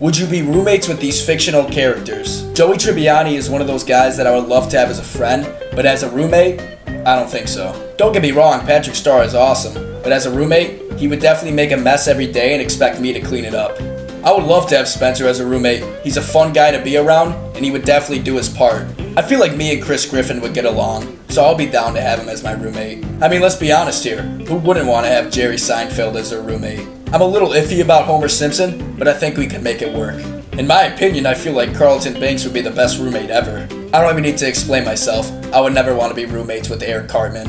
Would you be roommates with these fictional characters? Joey Tribbiani is one of those guys that I would love to have as a friend, but as a roommate, I don't think so. Don't get me wrong, Patrick Star is awesome, but as a roommate, he would definitely make a mess every day and expect me to clean it up. I would love to have Spencer as a roommate. He's a fun guy to be around, and he would definitely do his part. I feel like me and Chris Griffin would get along, so I'll be down to have him as my roommate. I mean, let's be honest here. Who wouldn't want to have Jerry Seinfeld as their roommate? I'm a little iffy about Homer Simpson, but I think we can make it work. In my opinion, I feel like Carlton Banks would be the best roommate ever. I don't even need to explain myself. I would never want to be roommates with Eric Cartman.